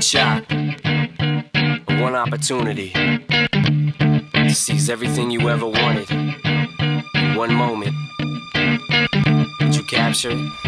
shot, one opportunity to seize everything you ever wanted one moment. Did you capture it?